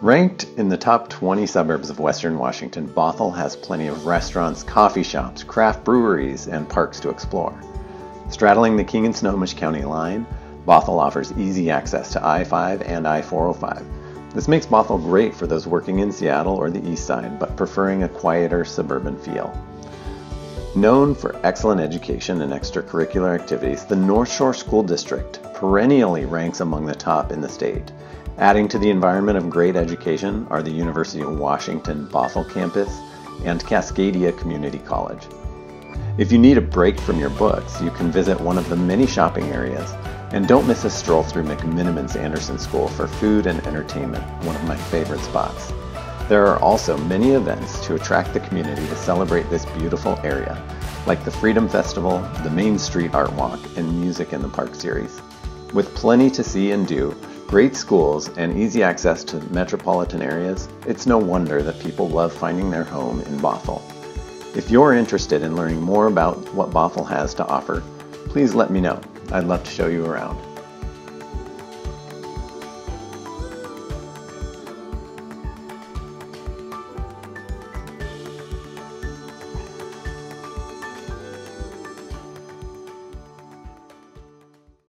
Ranked in the top 20 suburbs of Western Washington, Bothell has plenty of restaurants, coffee shops, craft breweries, and parks to explore. Straddling the King and Snohomish County line, Bothell offers easy access to I 5 and I 405. This makes Bothell great for those working in Seattle or the East Side, but preferring a quieter suburban feel. Known for excellent education and extracurricular activities, the Northshore School District perennially ranks among the top in the state. Adding to the environment of great education are the University of Washington Bothell campus and Cascadia Community College. If you need a break from your books, you can visit one of the many shopping areas, and don't miss a stroll through McMenamins Anderson School for food and entertainment, one of my favorite spots. There are also many events to attract the community to celebrate this beautiful area, like the Freedom Festival, the Main Street Art Walk, and Music in the Park series. With plenty to see and do, great schools, and easy access to metropolitan areas, it's no wonder that people love finding their home in Bothell. If you're interested in learning more about what Bothell has to offer, please let me know. I'd love to show you around.